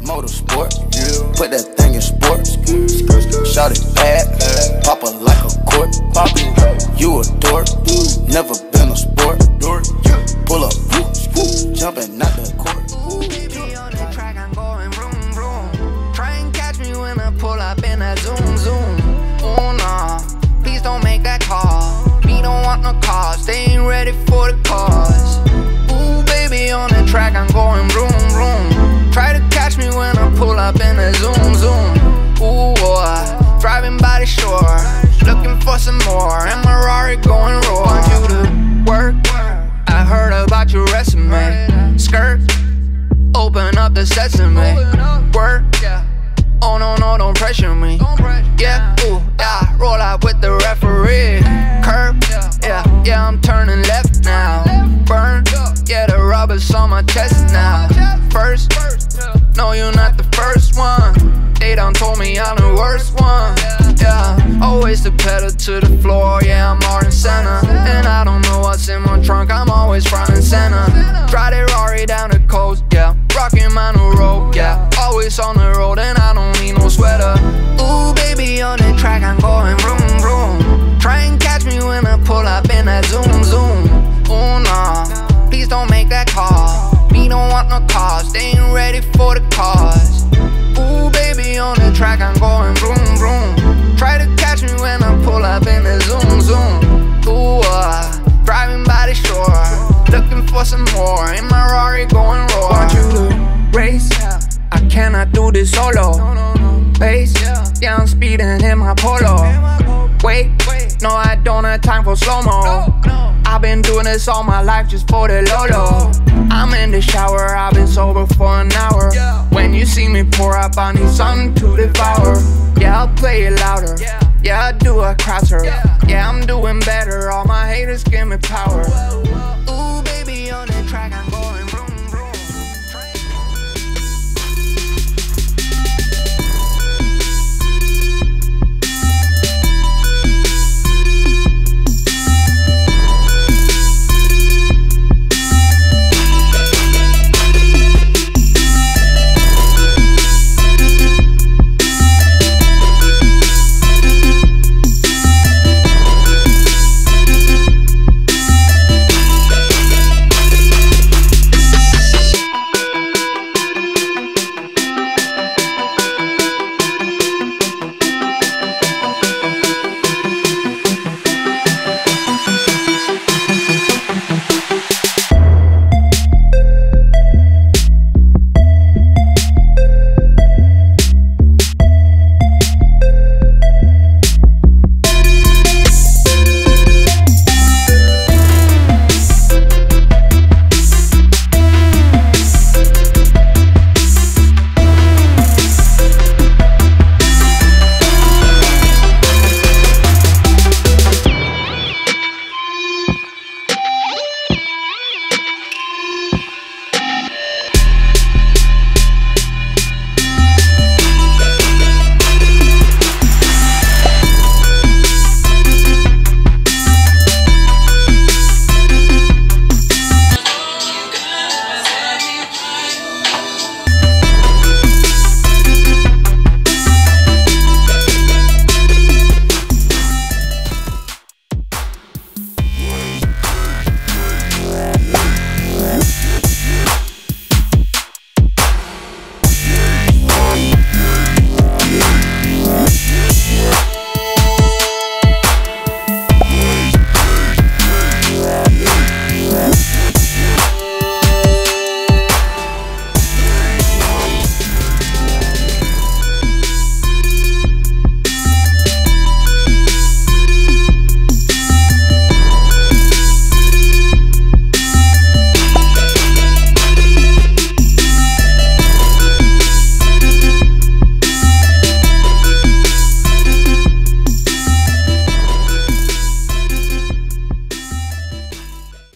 Motorsport, put that thing in sports. Shout it bad, pop it like a court. You a dork, never been a sport. Pull up, jumping out the court. Baby on the track, I'm going vroom vroom. Try and catch me when I pull up in that zoom zoom. Oh nah, please don't make that call. Me don't want no cars, they ain't ready for the cause. Shore, looking for some more. And my Rari going raw. Want you to work? I heard about your resume. Skirt, open up the sesame. Work, oh no no, don't pressure me. Yeah, ooh, yeah, roll out with the referee. Curb, yeah, yeah, I'm turning left now. Burn, yeah, the rubber's on my chest now. First, no, you're not the first one. They done told me I'm the worst one. Always the pedal to the floor. Yeah, I'm more than center. And I don't know what's in my trunk. I'm always front and center. Drive that Rari down the coast. Yeah, rocking my new road, Yeah, always on the road and cannot do this solo. Pace, yeah, I'm speeding in my polo. Wait, no, I don't have time for slow mo. I've been doing this all my life just for the Lolo. I'm in the shower, I've been sober for an hour. When you see me pour up, I need something to devour. Yeah, I'll play it louder. Yeah, I do a crosser. Yeah, I'm doing better. All my haters give me power. Ooh, baby, on the track,